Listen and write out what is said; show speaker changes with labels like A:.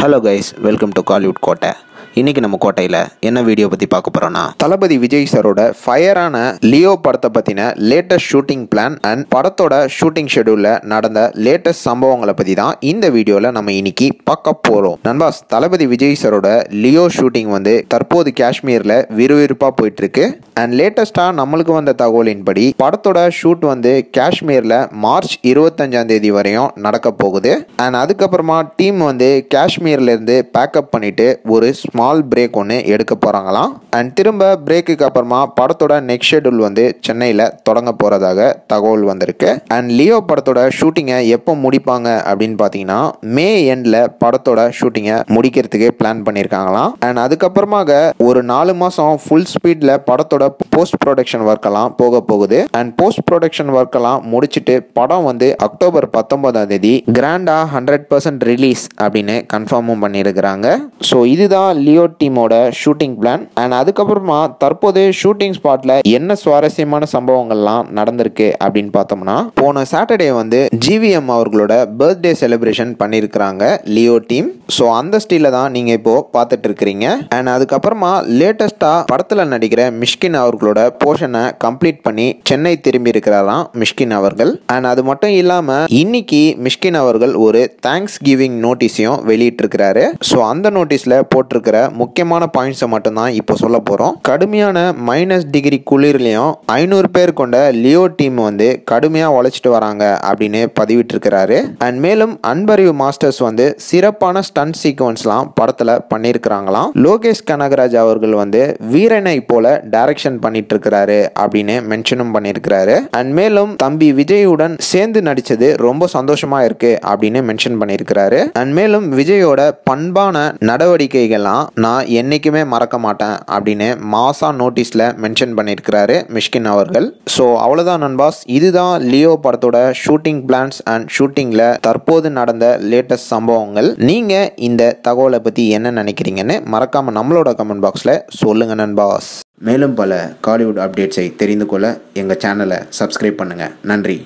A: Hello guys welcome to Kollywood கோட்டை இன்றைக்கி நம்ம கோட்டையில் என்ன வீடியோ பற்றி பார்க்க போகிறோன்னா தளபதி விஜய் சாரோட ஃபயரான லியோ படத்தை பற்றின லேட்டஸ்ட் ஷூட்டிங் பிளான் அண்ட் படத்தோட ஷூட்டிங் ஷெடியூலில் நடந்த லேட்டஸ்ட் சம்பவங்களை பற்றி தான் இந்த வீடியோவில் நம்ம இன்னைக்கு பார்க்க போகிறோம் நண்பாஸ் தளபதி விஜய் சாரோட லியோ ஷூட்டிங் வந்து தற்போது காஷ்மீரில் விறுவிறுப்பாக போயிட்டுருக்கு அண்ட் லேட்டஸ்ட்டாக நம்மளுக்கு வந்த தகவலின்படி படத்தோட ஷூட் வந்து காஷ்மீரில் மார்ச் இருபத்தஞ்சாம் தேதி வரையும் நடக்க போகுது. அண்ட் அதுக்கப்புறமா டீம் வந்து காஷ்மீர்லேருந்து பேக்கப் பண்ணிட்டு ஒரு ஸ்மால் பிரேக் ஒன்று எடுக்க போகிறாங்களாம் அண்ட் திரும்ப பிரேக்குக்கு அப்புறமா படத்தோட நெக்ஸ்ட் ஷெடியூல் வந்து சென்னையில் தொடங்க போகிறதாக தகவல் வந்திருக்கு. அண்ட் லியோ படத்தோட ஷூட்டிங்கை எப்போ முடிப்பாங்க அப்படின்னு பார்த்தீங்கன்னா மே எண்டில் படத்தோட ஷூட்டிங்கை முடிக்கிறதுக்கு பிளான் பண்ணியிருக்காங்களாம் அண்ட் அதுக்கப்புறமாக ஒரு நாலு மாதம் ஃபுல் ஸ்பீடில் படத்தோட போஸ்ட் ப்ரொடக்ஷன் ஒர்க்கெல்லாம் போக போகுது. அண்ட் போஸ்ட் ப்ரொடக்ஷன் ஒர்க்கெல்லாம் முடிச்சுட்டு படம் வந்து அக்டோபர் பத்தொன்பதாம் தேதி கிராண்டாக ஹண்ட்ரட் பர்சன்ட் ரிலீஸ் அப்படின்னு கன்ஃபார்மும் பண்ணியிருக்கிறாங்க. ஸோ இதுதான் லியோ டீமோட ஷூட்டிங் பிளான் அண்ட் அதுக்கப்புறமா தற்போது ஷூட்டிங் ஸ்பாட்ல என்ன சுவாரஸ்யமான சம்பவங்கள்லாம் நடந்திருக்கு அப்படின்னு பார்த்தோம்னா போன சாட்டர்டே வந்து ஜிவிஎம் அவர்களோட பர்த்டே செலிப்ரேஷன் பண்ணியிருக்கிறாங்க லியோ டீம் ஸோ அந்த ஸ்டீல தான் நீங்கள் இப்போ பார்த்துட்டு இருக்கிறீங்க. அண்ட் அதுக்கப்புறமா லேட்டஸ்ட்டாக படத்தில் நடிக்கிற மிஷ்கின் அவர்களோட போர்ஷனை கம்ப்ளீட் பண்ணி சென்னை திரும்பி இருக்கிறாராம் மிஷ்கின் அவர்கள். அண்ட் அது மட்டும் இல்லாமல் இன்னைக்கு மிஷ்கின் அவர்கள் ஒரு தேங்க்ஸ் கிவிங் நோட்டீஸையும் வெளியிட்டிருக்கிறாரு. ஸோ அந்த நோட்டீஸில் போட்டிருக்கிற முக்கியமான பாயிண்ட்ஸை மட்டும்தான் இப்போ சொல்ல போகிறோம் கடுமையான மைனஸ் டிகிரி குளிர்லையும் ஐநூறு பேர் கொண்ட லியோ டீம் வந்து கடுமையாக உழைச்சிட்டு வராங்க அப்படின்னு பதிவிட்டிருக்கிறாரு. அண்ட் மேலும் அன்பறிவு மாஸ்டர்ஸ் வந்து சிறப்பான ஸ்டன் சீக்வன்ஸ்லாம் படத்தில் பண்ணியிருக்கிறாங்களாம். லோகேஷ் கனகராஜ் அவர்கள் வந்து வீரனை போல டைரக்ஷன் பண்ணிட்டு இருக்கிறாரு அப்படின்னு மென்ஷனும் பண்ணியிருக்கிறாரு. அண்ட் மேலும் தம்பி விஜயுடன் சேர்ந்து நடிச்சது ரொம்ப சந்தோஷமா இருக்கு அப்படின்னு மென்ஷன் பண்ணியிருக்கிறாரு. அண்ட் மேலும் விஜயோட பண்பான நடவடிக்கைகள்லாம் நான் என்னைக்குமே மறக்க மாட்டேன் அப்படின்னு மாசா நோட்டீஸில் மென்ஷன் பண்ணியிருக்கிறாரு மிஷ்கின் அவர்கள். ஸோ அவ்வளோதான் நண்பாஸ். இதுதான் லியோ படத்தோட ஷூட்டிங் பிளான்ஸ் அண்ட் ஷூட்டிங்கில் தற்போது நடந்த லேட்டஸ்ட் சம்பவங்கள். நீங்கள் இந்த தகவலை பற்றி என்ன நினைக்கிறீங்கன்னு மறக்காமல் நம்மளோட கமெண்ட் பாக்ஸில் சொல்லுங்கள் நண்பாஸ். மேலும் பல காலிவுட் அப்டேட்ஸை தெரிந்து கொள்ள எங்கள் சேனலை சப்ஸ்கிரைப் பண்ணுங்கள் நன்றி.